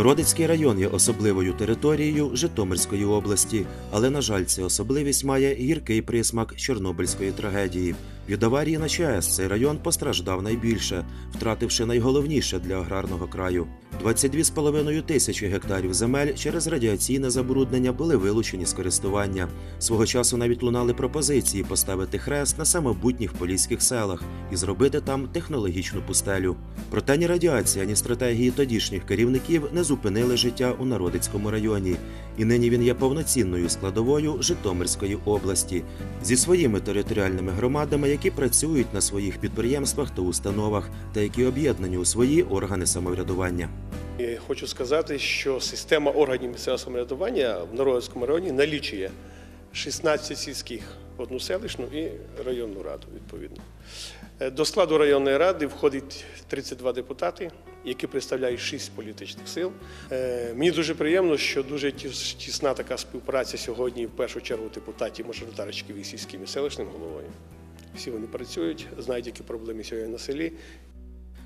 Народицький район є особливою територією Житомирської області, але, на жаль, ця особливість має гіркий присмак Чорнобильської трагедії. Від аварії на ЧАЕС цей район постраждав найбільше, втративши найголовніше для аграрного краю. 22,5 тисячі гектарів земель через радіаційне забруднення були вилучені з користування. Свого часу навіть лунали пропозиції поставити хрест на самобутніх поліських селах і зробити там технологічну пустелю. Проте ні радіація, ні стратегії тодішніх керівників не зупинили життя у Народицькому районі, і нині він є повноцінною складовою Житомирської області зі своїми територіальними громадами, які працюють на своїх підприємствах та установах, та які об'єднані у свої органи самоврядування. І Хочу сказати, що система органів місцевого самоврядування в Народському районі налічує 16 сільських, одну селищну і районну раду, відповідно. Е, До складу районної ради входить 32 депутати, які представляють 6 політичних сил. Е, Мені дуже приємно, що дуже тісна така співпраця сьогодні, в першу чергу, депутатів мажоритарщиків із сільським і селищним головою. Всі вони працюють, знають, які проблеми сьогодні на селі,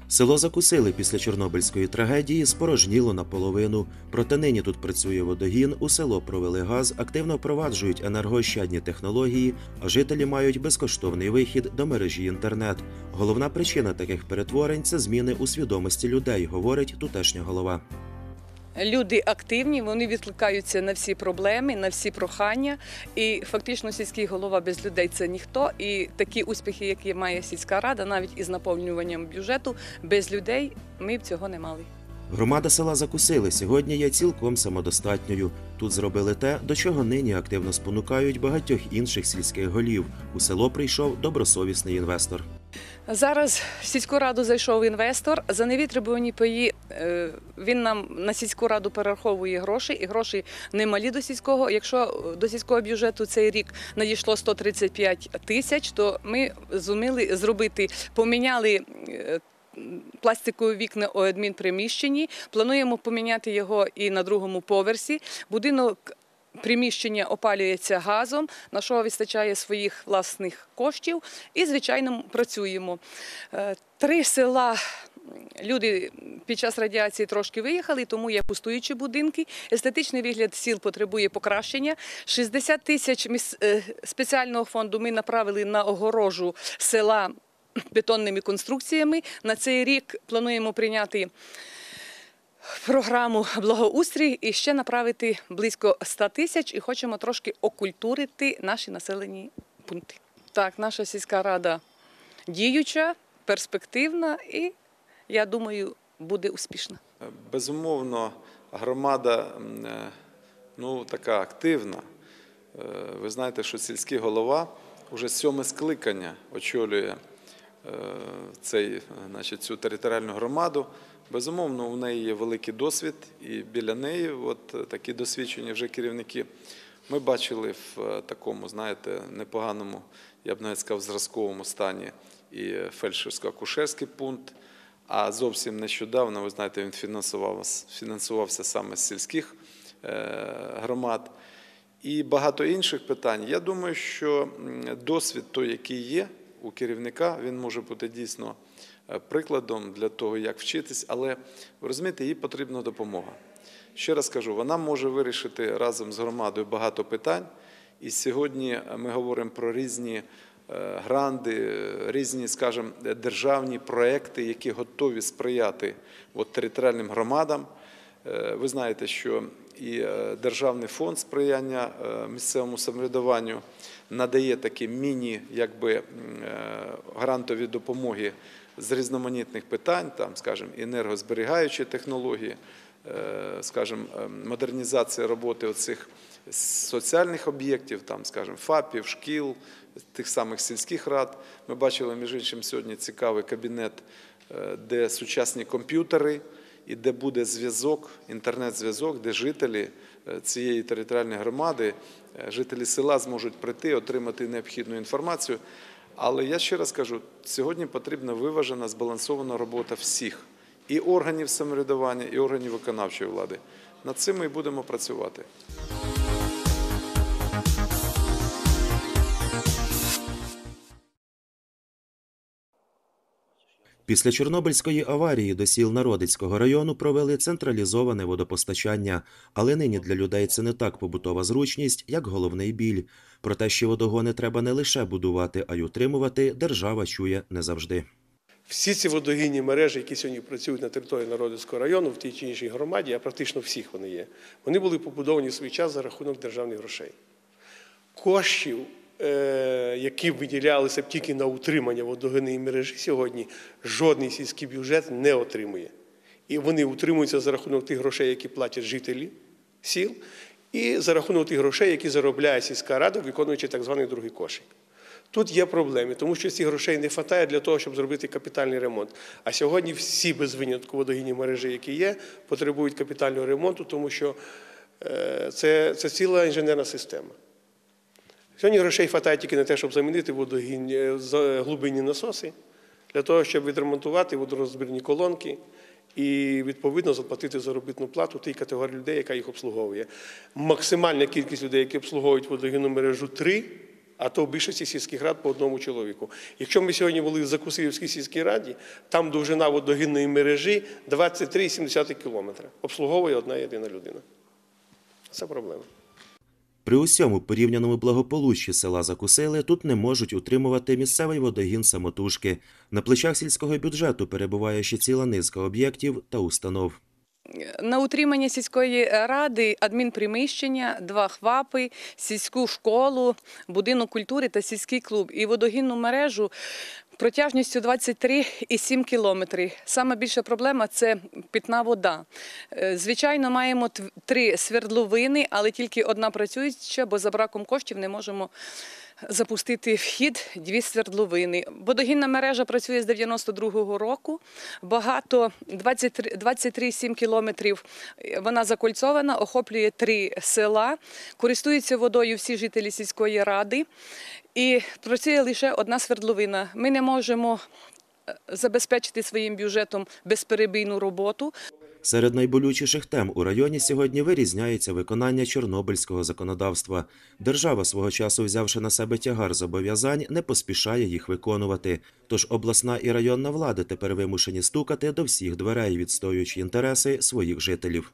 Село закусили після Чорнобильської трагедії, спорожніло наполовину. Проте нині тут працює водогін, у село провели газ, активно впроваджують енергоощадні технології, а жителі мають безкоштовний вихід до мережі інтернет. Головна причина таких перетворень це зміни у свідомості людей, говорить тутешня голова. Люди активні, вони відкликаються на всі проблеми, на всі прохання. І фактично сільський голова без людей це ніхто. І такі успіхи, які має сільська рада, навіть із наповнюванням бюджету, без людей ми б цього не мали. Громада села Закусили сьогодні є цілком самодостатньою. Тут зробили те, до чого нині активно спонукають багатьох інших сільських голів. У село прийшов добросовісний інвестор. Зараз в сільську раду зайшов інвестор. За невітребувані паї е, він нам на сільську раду перераховує гроші, і гроші немалі до сільського. Якщо до сільського бюджету цей рік надійшло 135 тисяч, то ми зуміли зробити, поміняли. е, Пластикові вікна у адмінприміщенні. Плануємо поміняти його і на другому поверсі. Будинок приміщення опалюється газом, на що вистачає своїх власних коштів, і, звичайно, працюємо. Е, Три села. Люди під час радіації трошки виїхали, тому є пустуючі будинки. Естетичний вигляд сіл потребує покращення. 60 тисяч е, спеціального фонду ми направили на огорожу села бетонними конструкціями. На цей рік плануємо прийняти програму благоустрій і ще направити близько 100 тисяч і хочемо трошки окультурити наші населені пункти. Так, наша сільська рада діюча, перспективна і, я думаю, буде успішна. Безумовно, громада е, ну, така активна. Е, Ви знаєте, що сільський голова вже сьоме скликання очолює е, цей, значить, цю територіальну громаду. Безумовно, у неї є великий досвід, і біля неї от е, такі досвідчені вже керівники. Ми бачили в е, такому, знаєте, непоганому, я б навіть сказав, зразковому стані і фельдшерсько-акушерський пункт. А зовсім нещодавно, ви знаєте, він фінансувався, фінансувався саме з сільських е, громад і багато інших питань. Я думаю, що досвід той, який є у керівника, він може бути дійсно прикладом для того, як вчитись, але ви розумієте, їй потрібна допомога. Ще раз кажу, вона може вирішити разом з громадою багато питань. І сьогодні ми говоримо про різні е, гранди, е, різні, скажімо, державні проекти, які готові сприяти от, територіальним громадам. Е, Ви знаєте, що і е, Державний фонд сприяння е, місцевому самоврядуванню надає такі міні, якби е, грантові допомоги з різноманітних питань, там, скажімо, енергозберігаючі технології, е, скажімо, е, модернізація роботи оцих соціальних об'єктів, там, скажімо, ФАПів, шкіл, тих самих сільських рад. Ми бачили, між іншим, сьогодні цікавий кабінет, де сучасні комп'ютери і де буде зв'язок, інтернет-зв'язок, де жителі е, цієї територіальної громади, е, жителі села зможуть прийти, отримати необхідну інформацію. Але я ще раз кажу, сьогодні потрібна виважена, збалансована робота всіх і органів самоврядування, і органів виконавчої влади. Над цим ми і будемо працювати. Після Чорнобильської аварії до сіл Народицького району провели централізоване водопостачання, але нині для людей це не так побутова зручність, як головний біль. Про те, що водогони треба не лише будувати, а й утримувати, держава чує не завжди. Всі ці водогінні мережі, які сьогодні працюють на території Народівського району, в тій чи іншій громаді, а практично всіх вони є, вони були побудовані в свій час за рахунок державних грошей. Коштів, які виділялися б тільки на утримання водогінної мережі сьогодні, жодний сільський бюджет не отримує. І вони утримуються за рахунок тих грошей, які платять жителі сіл, і за рахунок тих грошей, які заробляє сільська рада, виконуючи так званий другий кошик. Тут є проблеми, тому що цих грошей не вистачає для того, щоб зробити капітальний ремонт. А сьогодні всі без винятку водогінні мережі, які є, потребують капітального ремонту, тому що е, це, це ціла інженерна система. Сьогодні грошей вистачає тільки на те, щоб замінити водогінні е, глибинні насоси, для того, щоб відремонтувати водорозбірні колонки і відповідно заплатити заробітну плату тій категорії людей, яка їх обслуговує. Максимальна кількість людей, які обслуговують водогінну мережу, три. А то в більшості сільських рад по одному чоловіку. Якщо ми сьогодні були в Закусилівській сільській раді, там довжина водогінної мережі 23,7 кілометра. Обслуговує одна єдина людина. Це проблема. При усьому порівняному благополуччі села Закусили тут не можуть утримувати місцевий водогін самотужки. На плечах сільського бюджету перебуває ще ціла низка об'єктів та установ. На утримання сільської ради адмінприміщення, два хвапи, сільську школу, будинок культури та сільський клуб і водогінну мережу протяжністю 23,7 кілометрів. Саме більша проблема це питна вода. Е, Звичайно, маємо три свердловини, але тільки одна працююча, бо за браком коштів не можемо запустити вхід дві свердловини. Водогінна мережа працює з 92-го року. Багато 23 23,7 кілометрів. Вона закольцована, охоплює три села. Користуються водою всі жителі сільської ради. І працює лише одна свердловина. Ми не можемо е, забезпечити своїм бюджетом безперебійну роботу. Серед найболючіших тем у районі сьогодні вирізняється виконання чорнобильського законодавства. Держава свого часу, взявши на себе тягар зобов'язань, не поспішає їх виконувати. Тож обласна і районна влади тепер вимушені стукати до всіх дверей, відстоюючи інтереси своїх жителів.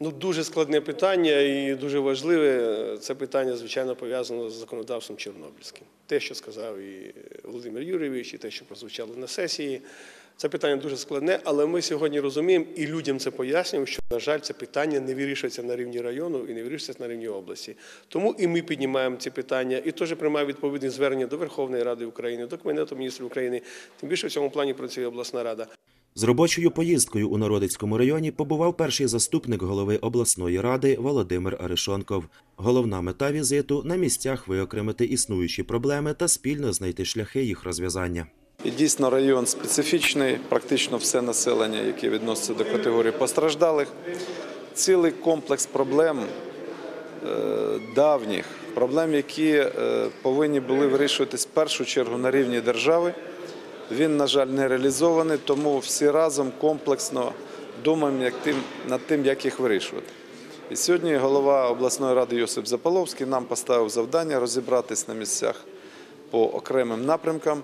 Ну, дуже складне питання і дуже важливе. Це питання, звичайно, пов'язано з законодавством Чорнобильським. Те, що сказав і Володимир Юрійович, і те, що прозвучало на сесії. Це питання дуже складне, але ми сьогодні розуміємо і людям це пояснюємо, що, на жаль, це питання не вирішується на рівні району і не вирішується на рівні області. Тому і ми піднімаємо ці питання, і теж приймаємо відповідні звернення до Верховної Ради України, до Кабінету міністрів України. Тим більше в цьому плані працює обласна рада. З робочою поїздкою у Народицькому районі побував перший заступник голови обласної ради Володимир Аришонков. Головна мета візиту на місцях виокремити існуючі проблеми та спільно знайти шляхи їх розв'язання. І дійсно район специфічний, практично все населення, яке відноситься до категорії постраждалих. Цілий комплекс проблем е, давніх, проблем, які е, повинні були вирішуватись в першу чергу на рівні держави. Він, на жаль, не реалізований, тому всі разом комплексно думаємо над тим, як їх вирішувати. І сьогодні голова обласної ради Йосип Заполовський нам поставив завдання розібратись на місцях по окремим напрямкам.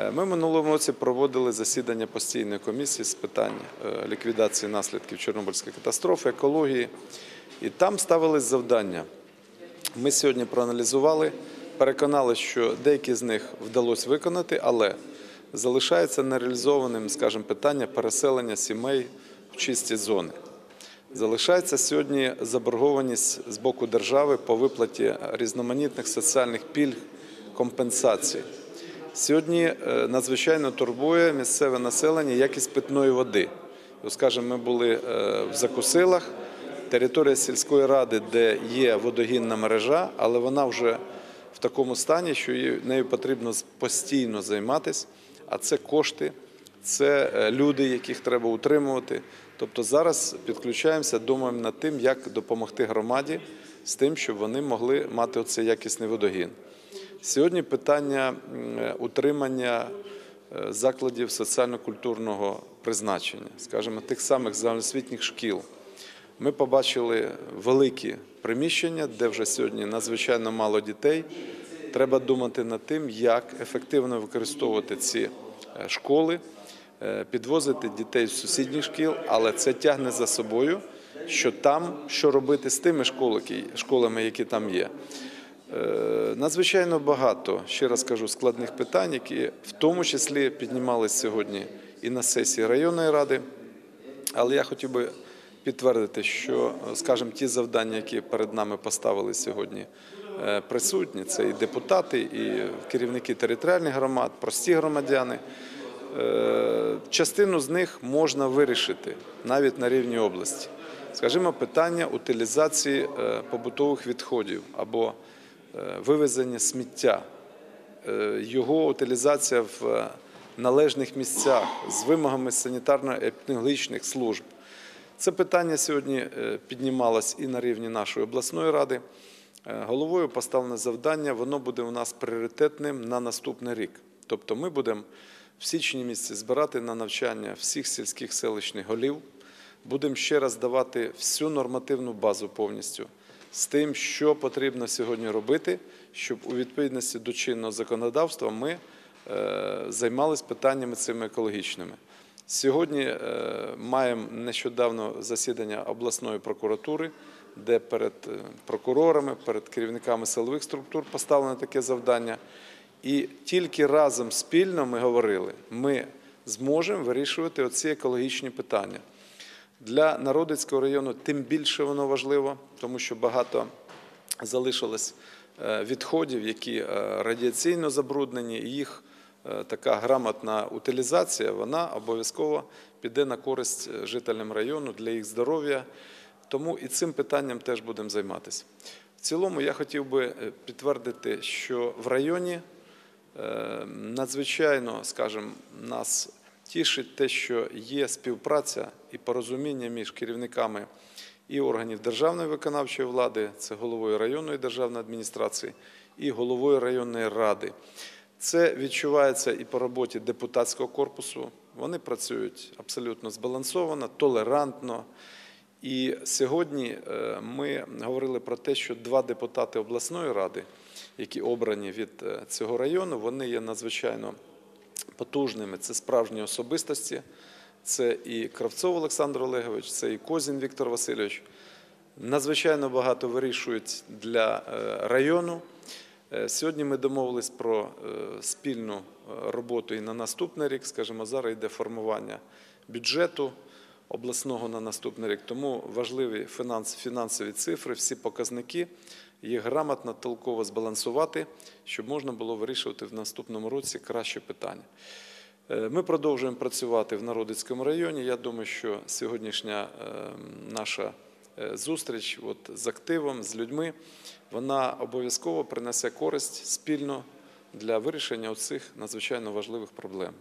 Е, Ми минулому році проводили засідання постійної комісії з питань е, ліквідації наслідків Чорнобильської катастрофи, екології. І там ставились завдання. Ми сьогодні проаналізували, переконали, що деякі з них вдалося виконати, але залишається нереалізованим, скажімо, питання переселення сімей в чисті зони. Залишається сьогодні заборгованість з боку держави по виплаті різноманітних соціальних пільг, компенсацій. Сьогодні е, надзвичайно турбує місцеве населення якість питної води. Скажімо, ми були е, в Закусилах, територія сільської ради, де є водогінна мережа, але вона вже в такому стані, що нею потрібно постійно займатися, а це кошти, це е, люди, яких треба утримувати. Тобто зараз підключаємося, думаємо над тим, як допомогти громаді з тим, щоб вони могли мати оцей якісний водогін. Сьогодні питання утримання е, закладів соціально-культурного призначення, скажімо, тих самих загальноосвітніх шкіл. Ми побачили великі приміщення, де вже сьогодні надзвичайно мало дітей. Треба думати над тим, як ефективно використовувати ці е, школи, е, підвозити дітей з сусідніх шкіл, але це тягне за собою, що там що робити з тими школами, які там є. Е, Надзвичайно багато, ще раз кажу, складних питань, які в тому числі піднімались сьогодні і на сесії районної ради. Але я хотів би підтвердити, що, скажімо, ті завдання, які перед нами поставили сьогодні е, присутні, це і депутати, і керівники територіальних громад, прості громадяни. Е, Частину з них можна вирішити навіть на рівні області. Скажімо, питання утилізації е, побутових відходів або е, вивезення сміття е, його утилізація в е, належних місцях з вимогами санітарно-епідеміологічних служб. Це питання сьогодні е, піднімалось і на рівні нашої обласної ради. Е, Головою поставлене завдання, воно буде у нас пріоритетним на наступний рік. Тобто ми будемо в січні місяці збирати на навчання всіх сільських селищних голів, будемо ще раз давати всю нормативну базу повністю з тим, що потрібно сьогодні робити, щоб у відповідності до чинного законодавства ми е, займалися питаннями цими екологічними. Сьогодні е, маємо нещодавно засідання обласної прокуратури, де перед е, прокурорами, перед керівниками силових структур поставлено таке завдання. І тільки разом спільно ми говорили, ми зможемо вирішувати оці екологічні питання. Для Народицького району тим більше воно важливо, тому що багато залишилось е, відходів, які е, радіаційно забруднені, і їх е, така грамотна утилізація, вона обов'язково піде на користь жителям району для їх здоров'я. Тому і цим питанням теж будемо займатися. В цілому я хотів би підтвердити, що в районі надзвичайно, скажімо, нас тішить те, що є співпраця і порозуміння між керівниками і органів державної виконавчої влади, це головою районної державної адміністрації і головою районної ради. Це відчувається і по роботі депутатського корпусу. Вони працюють абсолютно збалансовано, толерантно. І сьогодні е, ми говорили про те, що два депутати обласної ради, які обрані від е, цього району, вони є надзвичайно потужними. Це справжні особистості. Це і Кравцов Олександр Олегович, це і Козін Віктор Васильович. Надзвичайно багато вирішують для е, району. Е, Сьогодні ми домовились про е, спільну роботу і на наступний рік. Скажімо, зараз йде формування бюджету обласного на наступний рік. Тому важливі фінансові цифри, всі показники їх грамотно, толково збалансувати, щоб можна було вирішувати в наступному році краще питання. Е, Ми продовжуємо працювати в Народицькому районі. Я думаю, що сьогоднішня е, наша е, зустріч от, з активом, з людьми, вона обов'язково принесе користь спільно для вирішення цих надзвичайно важливих проблем.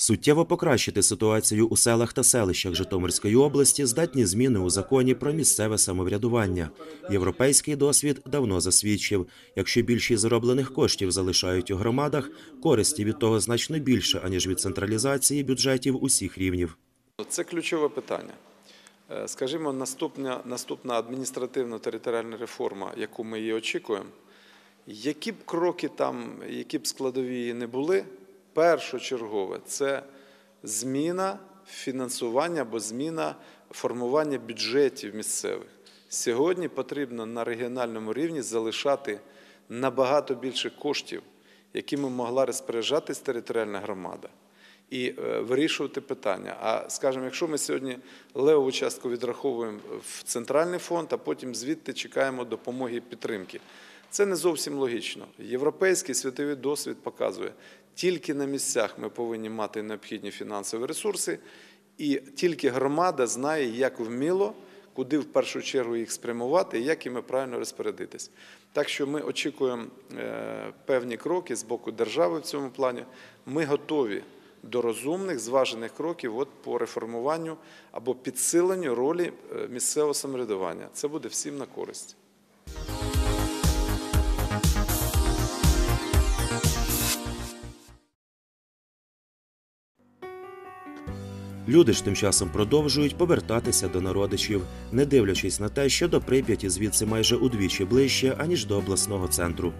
Суттєво покращити ситуацію у селах та селищах Житомирської області здатні зміни у законі про місцеве самоврядування. Європейський досвід давно засвідчив, якщо більшість зароблених коштів залишають у громадах, користі від того значно більше аніж від централізації бюджетів усіх рівнів. Це ключове питання. Е, Скажімо, наступна, наступна адміністративно-територіальна реформа, яку ми її очікуємо, які б кроки там, які б складові не були, першочергове це зміна фінансування або зміна формування бюджетів місцевих. Сьогодні потрібно на регіональному рівні залишати набагато більше коштів, якими могла розпоряджатись територіальна громада і е, вирішувати питання. А скажімо, якщо ми сьогодні левову частку відраховуємо в центральний фонд, а потім звідти чекаємо допомоги і підтримки. Це не зовсім логічно. Європейський світовий досвід показує, тільки на місцях ми повинні мати необхідні фінансові ресурси, і тільки громада знає, як вміло, куди в першу чергу їх спрямувати і як іми правильно розпорядитись. Так що ми очікуємо е, певні кроки з боку держави в цьому плані. Ми готові до розумних, зважених кроків от по реформуванню або підсиленню ролі е, місцевого самоврядування. Це буде всім на користь. Люди ж тим часом продовжують повертатися до народичів, не дивлячись на те, що до Прип'яті звідси майже удвічі ближче, аніж до обласного центру.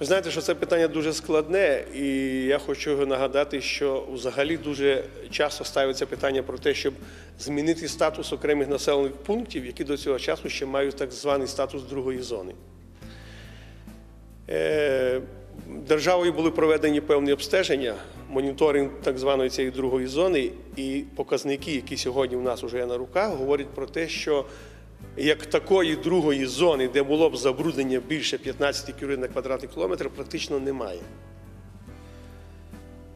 Ви знаєте, що це питання дуже складне, і я хочу нагадати, що взагалі дуже часто ставиться питання про те, щоб змінити статус окремих населених пунктів, які до цього часу ще мають так званий статус другої зони. Е, Державою були проведені певні обстеження, моніторинг так званої цієї другої зони, і показники, які сьогодні в нас вже є на руках, говорять про те, що як такої другої зони, де було б забруднення більше 15 кюри на квадратний кілометр, практично немає.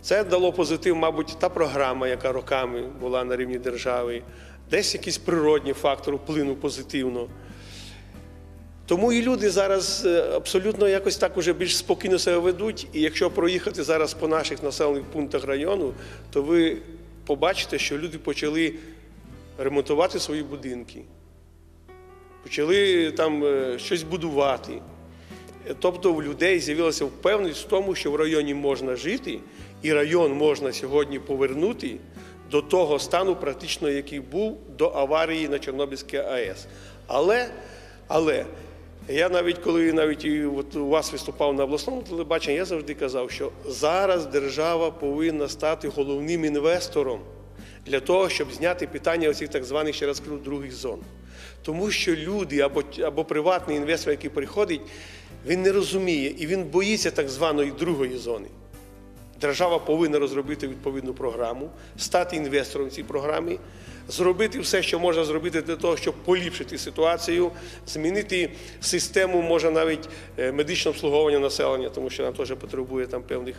Це дало позитив, мабуть, та програма, яка роками була на рівні держави, десь якийсь природний фактор вплинув позитивно. Тому і люди зараз е, абсолютно якось так уже більш спокійно себе ведуть. І якщо проїхати зараз по наших населених пунктах району, то ви побачите, що люди почали ремонтувати свої будинки, почали там е, щось будувати. Е, Тобто в людей з'явилася впевненість в тому, що в районі можна жити, і район можна сьогодні повернути до того стану, практично який був до аварії на Чорнобильській АЕС. Але, але я навіть коли навіть от у вас виступав на обласному телебаченні, я завжди казав, що зараз держава повинна стати головним інвестором для того, щоб зняти питання оцих так званих, ще раз кажу, других зон. Тому що люди або, або приватний інвестор, який приходить, він не розуміє і він боїться так званої другої зони. Держава повинна розробити відповідну програму, стати інвестором в цій програмі, зробити все, що можна зробити для того, щоб поліпшити ситуацію, змінити систему, може навіть е, медичного обслуговування населення, тому що нам теж потребує там певних,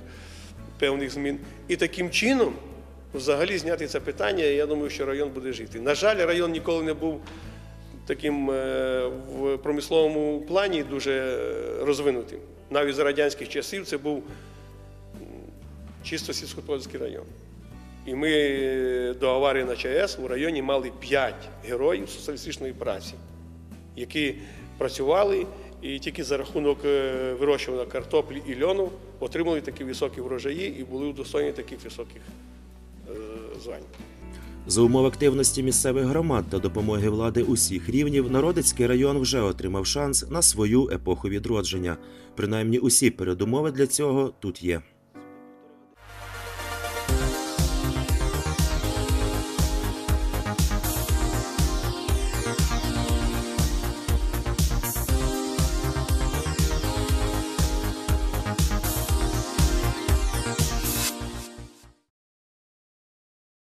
певних змін. І таким чином взагалі зняти це питання, я думаю, що район буде жити. На жаль, район ніколи не був таким е, в промисловому плані дуже е, розвинутим. Навіть за радянських часів це був чисто сільськогосподарський район. І ми до аварії на ЧАЕС у районі мали 5 героїв соціалістичної праці, які працювали і тільки за рахунок е, вирощування картоплі і льону отримали такі високі врожаї і були удостоєні таких високих е, звань. За умов активності місцевих громад та допомоги влади усіх рівнів, Народицький район вже отримав шанс на свою епоху відродження. Принаймні усі передумови для цього тут є.